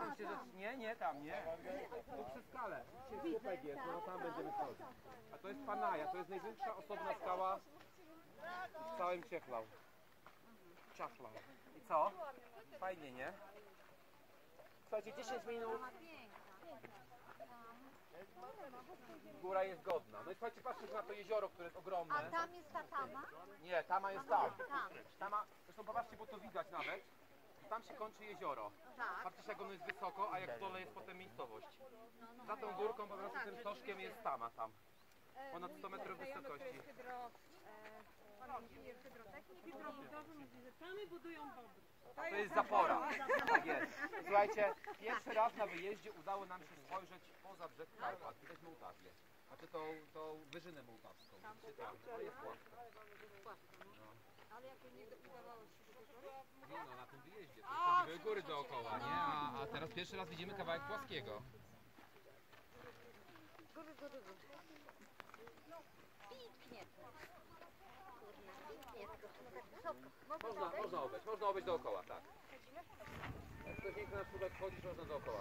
tam się rzecz... Nie, nie, tam, nie. Tu przy skale. Słupek jest, no tam będziemy schodzić. A to jest Panaja, to jest największa osobna skała w całym Ciechlau. Ciachlau. I co? Fajnie, nie? Słuchajcie, 10 minut. Góra jest godna. No i słuchajcie, patrzcie na to jezioro, które jest ogromne. A tam jest ta tama? Nie, tama jest tam. Tam. Tama, zresztą popatrzcie, bo to widać nawet. Tam się kończy jezioro. Tak. Patrzcie, jak ono jest wysoko, a jak w dole jest potem miejscowość. Za tą górką, po prostu tym stożkiem jest tama tam. Ponad 100 metrów wysokości. Hydrobudowy mówi, że tamy budują wody. To jest zapora. Tak jest. Słuchajcie, pierwszy raz na wyjeździe udało nam się spojrzeć poza brzeg Karpat. Widać Mołdawię. Znaczy tą, tą wyżynę mołdawską. Widzicie tam, to jest płaska. Ale jak nie udawało Nie no, na tym wyjeździe. Były góry dookoła, nie? A, a teraz pierwszy raz widzimy kawałek płaskiego. Góry, góry, góry. Pięknie. No. Można Można, obejść, można obejść dookoła, tak. Jak ktoś nie na chodzić, można dookoła.